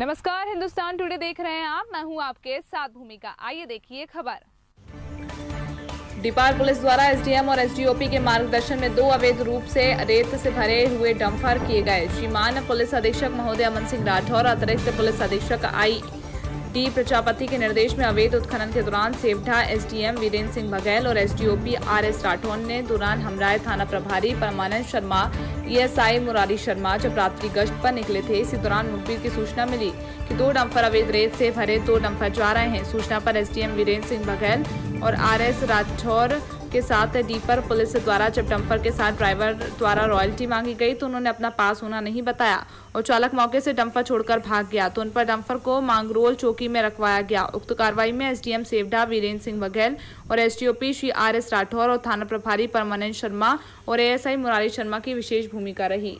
नमस्कार, हिंदुस्तान टुडे देख रहे हैं आप। मैं हूँ आपके साथ भूमिका। आइए देखिए खबर। डीपार पुलिस द्वारा एसडीएम और एसडीओपी के मार्गदर्शन में दो अवैध रूप से रेत से भरे हुए डंफर किए गए। श्रीमान पुलिस अधीक्षक महोदय अमन सिंह राठौर अतिरिक्त पुलिस अधीक्षक आई डी प्रजापति के निर्देश में अवैध उत्खनन के दौरान सेवढा एसडीएम वीरेंद्र सिंह बघेल और एसडीओपी आर एस राठौर ने दौरान हमराय थाना प्रभारी परमानंद शर्मा ईएसआई मुरारी शर्मा जब रात्रि गश्त पर निकले थे। इसी दौरान मुखबिर की सूचना मिली कि दो डंपर अवैध रेत से भरे दो डंपर जा रहे हैं। सूचना पर एसडीएम वीरेंद्र सिंह बघेल और आरएस एस राठौर के साथ डीपर पुलिस द्वारा जब डंपर के साथ ड्राइवर द्वारा रॉयल्टी मांगी गई तो उन्होंने अपना पास होना नहीं बताया और चालक मौके से डंपर छोड़कर भाग गया। तो उन पर डंपर को मांगरोल चौकी में रखवाया गया। उक्त कार्रवाई में एसडीएम सेवडा, वीरेंद्र सिंह बघेल और SDOP Shri R S Rathore और थाना प्रभारी परमानंद शर्मा और एएसआई मुरारी शर्मा की विशेष भूमिका रही।